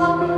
Oh.